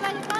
Давай, давай.